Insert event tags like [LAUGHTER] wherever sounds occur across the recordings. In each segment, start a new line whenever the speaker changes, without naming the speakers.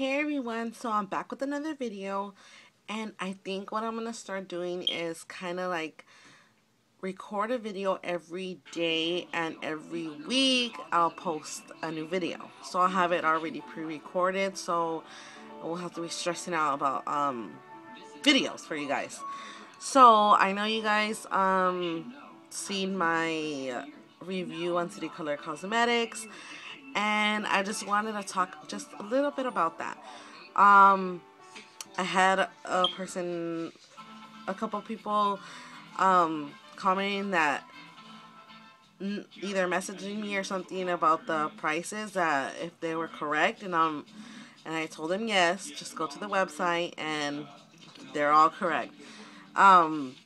Hey everyone, so I'm back with another video and I think what I'm going to start doing is kind of like record a video every day and every week I'll post a new video. So I'll have it already pre-recorded so I won't have to be stressing out about um, videos for you guys. So I know you guys um, seen my review on City Color Cosmetics and I just wanted to talk just a little bit about that. Um, I had a person, a couple people um, commenting that either messaging me or something about the prices that if they were correct and um and I told them yes just go to the website and they're all correct um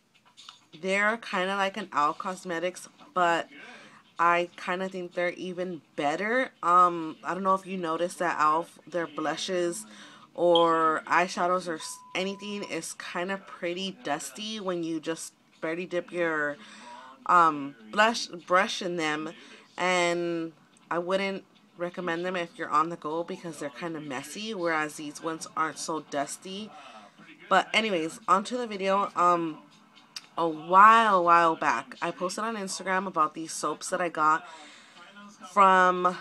they're kind of like an Elf Cosmetics but I kind of think they're even better. Um, I don't know if you noticed that Elf, their blushes or eyeshadows or anything is kind of pretty dusty when you just barely dip your um, blush brush in them. And I wouldn't recommend them if you're on the go because they're kind of messy, whereas these ones aren't so dusty. But anyways, onto the video. Um, a while, while back. I posted on Instagram about these soaps that I got from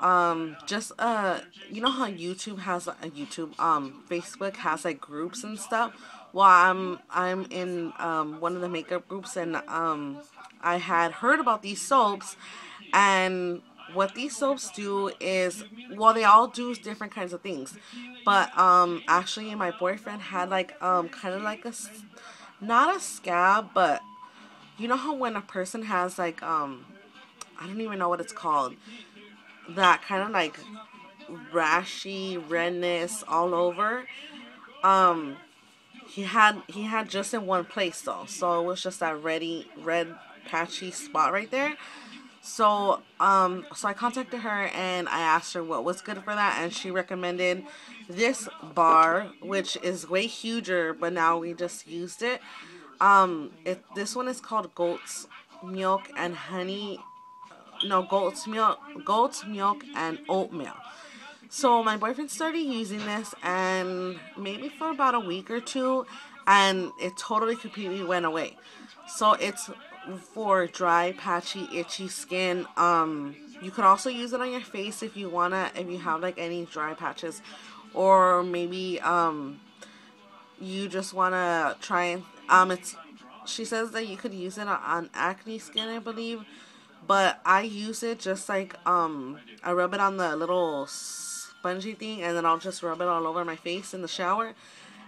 um just uh you know how YouTube has a YouTube um Facebook has like groups and stuff well I'm I'm in um one of the makeup groups and um I had heard about these soaps and what these soaps do is well they all do different kinds of things but um actually my boyfriend had like um kind of like a not a scab, but you know how when a person has like um I don't even know what it's called. That kind of like rashy redness all over. Um he had he had just in one place though. So it was just that ready red patchy spot right there. So um so I contacted her and I asked her what was good for that and she recommended this bar which is way huger but now we just used it. Um it this one is called goat's milk and honey no goat's milk goat's milk and oatmeal. So my boyfriend started using this and maybe for about a week or two and it totally completely went away. So it's for dry, patchy, itchy skin. Um, you could also use it on your face if you wanna, if you have like any dry patches, or maybe um, you just wanna try and um, it's. She says that you could use it on acne skin, I believe, but I use it just like um, I rub it on the little spongy thing, and then I'll just rub it all over my face in the shower,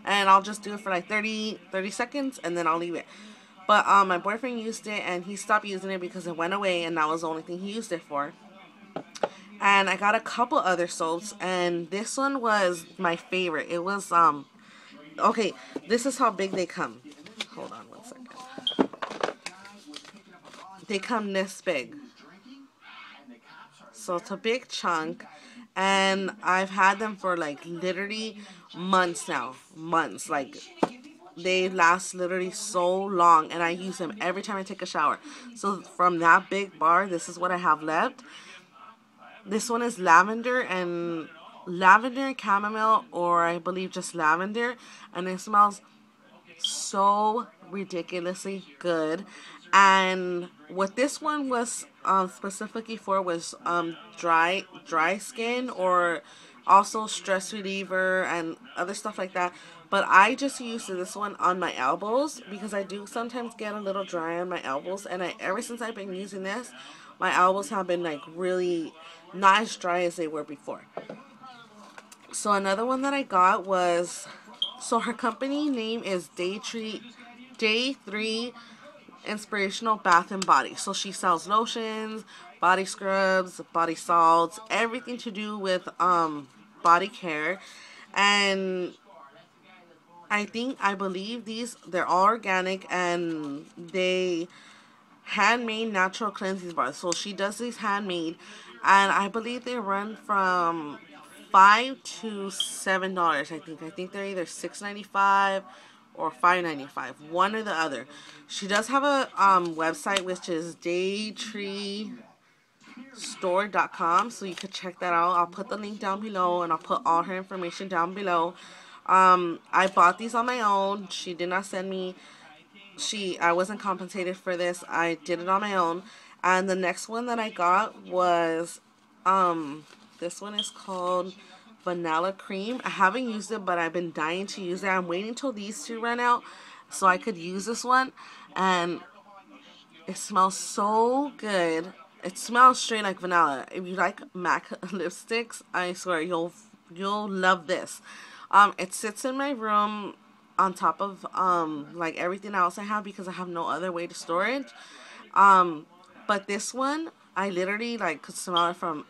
and I'll just do it for like 30, 30 seconds, and then I'll leave it. But um, my boyfriend used it and he stopped using it because it went away and that was the only thing he used it for. And I got a couple other soaps and this one was my favorite. It was, um, okay, this is how big they come. Hold on one second. They come this big. So it's a big chunk and I've had them for like literally months now. Months. Like they last literally so long and I use them every time I take a shower. So from that big bar, this is what I have left. This one is lavender and lavender chamomile or I believe just lavender and it smells so ridiculously good and what this one was um, specifically for was um, dry dry skin or also stress reliever and other stuff like that but I just use this one on my elbows because I do sometimes get a little dry on my elbows. And I ever since I've been using this, my elbows have been like really not as dry as they were before. So another one that I got was, so her company name is Day Tree, Day 3 Inspirational Bath and Body. So she sells lotions, body scrubs, body salts, everything to do with um body care. And I think, I believe these, they're all organic and they handmade natural cleansing bars. So she does these handmade and I believe they run from five to seven dollars. I think. I think they're either six ninety five or five ninety five. One or the other. She does have a um website which is Daythree store.com so you could check that out i'll put the link down below and i'll put all her information down below um i bought these on my own. She did not send me she i wasn't compensated for this. I did it on my own. And the next one that i got was um this one is called vanilla cream. I haven't used it but i've been dying to use it. I'm waiting till these two run out so i could use this one. And it smells so good. It smells straight like vanilla. If you like MAC [LAUGHS] lipsticks, I swear you'll you'll love this. Um, it sits in my room on top of um like everything else I have because I have no other way to store it. Um, but this one I literally like could smell it from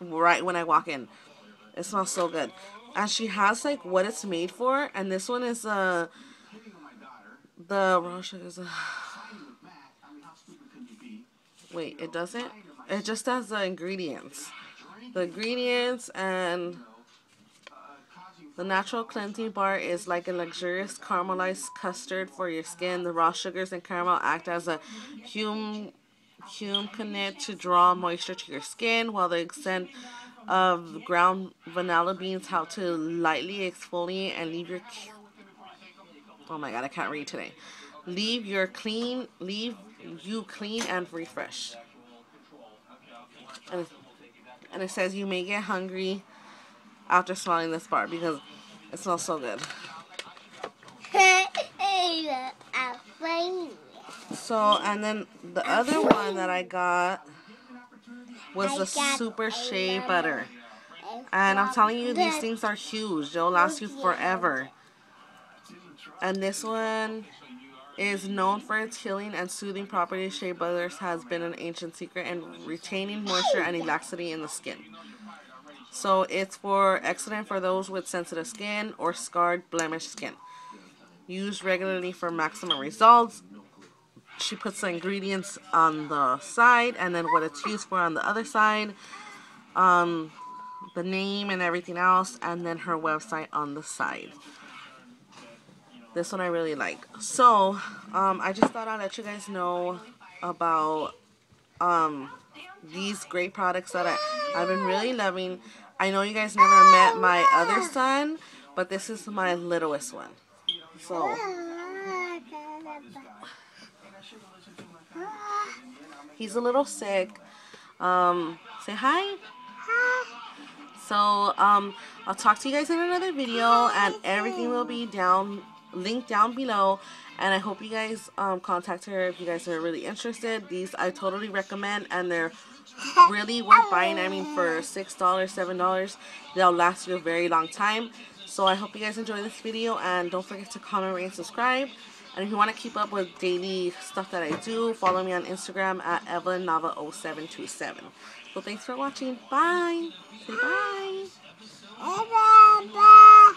right when I walk in. It smells so good. And she has like what it's made for, and this one is uh the is a Wait, it doesn't? It just has the ingredients. The ingredients and the natural cleansing bar is like a luxurious caramelized custard for your skin. The raw sugars and caramel act as a hum humectant to draw moisture to your skin, while the scent of ground vanilla beans help to lightly exfoliate and leave your oh my god, I can't read today. Leave your clean leave you clean and refreshed. And, and it says you may get hungry after smelling this bar because it smells so good. So, and then the other one that I got was the Super Shea Butter. And I'm telling you, these things are huge. They'll last you forever. And this one is known for its healing and soothing properties. Shea Butters has been an ancient secret in retaining moisture and elasticity in the skin. So it's for excellent for those with sensitive skin or scarred, blemished skin. Used regularly for maximum results. She puts the ingredients on the side and then what it's used for on the other side. Um, the name and everything else and then her website on the side. This one I really like. So, um, I just thought I'd let you guys know about um, these great products that I, I've been really loving. I know you guys never met my other son, but this is my littlest one. So, he's a little sick. Um, say hi. Hi. So, um, I'll talk to you guys in another video, and everything will be down linked down below and I hope you guys um, contact her if you guys are really interested. These I totally recommend and they're really worth buying. I mean for $6, $7, they'll last you a very long time. So I hope you guys enjoy this video and don't forget to comment, rate, and subscribe. And if you want to keep up with daily stuff that I do, follow me on Instagram at EvelynNava0727. So thanks for watching. Bye. Say bye. Bye.